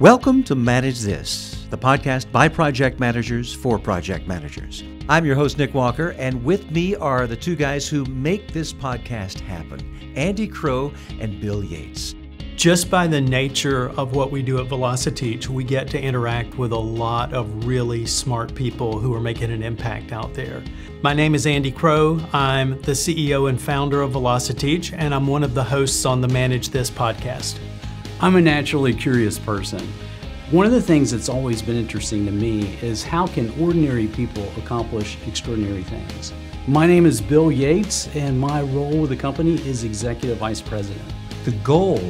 Welcome to Manage This, the podcast by project managers for project managers. I'm your host, Nick Walker, and with me are the two guys who make this podcast happen Andy Crowe and Bill Yates. Just by the nature of what we do at Velociteach, we get to interact with a lot of really smart people who are making an impact out there. My name is Andy Crowe. I'm the CEO and founder of Velociteach, and I'm one of the hosts on the Manage This podcast. I'm a naturally curious person. One of the things that's always been interesting to me is how can ordinary people accomplish extraordinary things? My name is Bill Yates, and my role with the company is Executive Vice President. The goal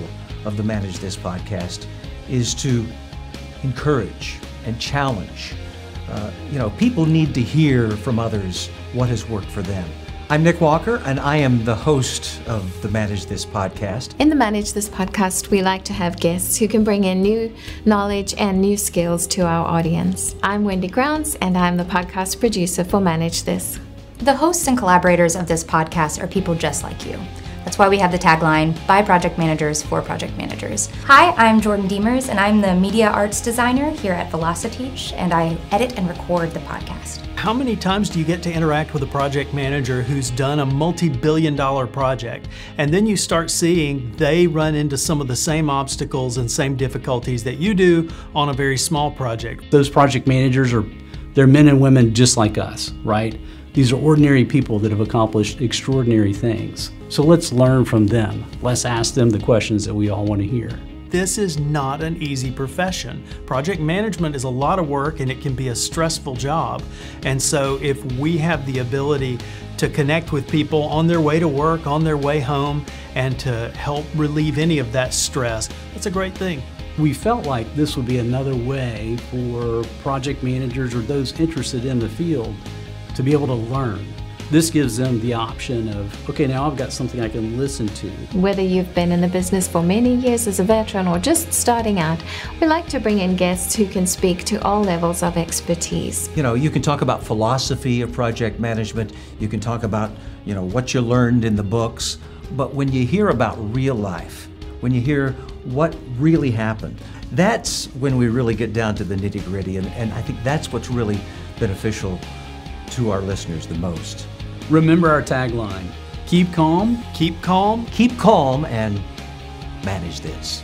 of the Manage This podcast is to encourage and challenge. Uh, you know, people need to hear from others what has worked for them. I'm Nick Walker, and I am the host of the Manage This podcast. In the Manage This podcast, we like to have guests who can bring in new knowledge and new skills to our audience. I'm Wendy Grounds, and I'm the podcast producer for Manage This. The hosts and collaborators of this podcast are people just like you. That's why we have the tagline by project managers for project managers. Hi, I'm Jordan Demers, and I'm the media arts designer here at Velociteach, and I edit and record the podcast. How many times do you get to interact with a project manager who's done a multi billion dollar project? And then you start seeing they run into some of the same obstacles and same difficulties that you do on a very small project. Those project managers are they're men and women just like us, right? These are ordinary people that have accomplished extraordinary things. So let's learn from them. Let's ask them the questions that we all want to hear. This is not an easy profession. Project management is a lot of work and it can be a stressful job. And so, if we have the ability to connect with people on their way to work, on their way home, and to help relieve any of that stress, that's a great thing. We felt like this would be another way for project managers or those interested in the field to be able to learn this gives them the option of, okay, now I've got something I can listen to. Whether you've been in the business for many years as a veteran or just starting out, we like to bring in guests who can speak to all levels of expertise. You know, you can talk about philosophy of project management, you can talk about, you know, what you learned in the books, but when you hear about real life, when you hear what really happened, that's when we really get down to the nitty gritty, and, and I think that's what's really beneficial to our listeners the most. Remember our tagline keep calm, keep calm, keep calm, and manage this.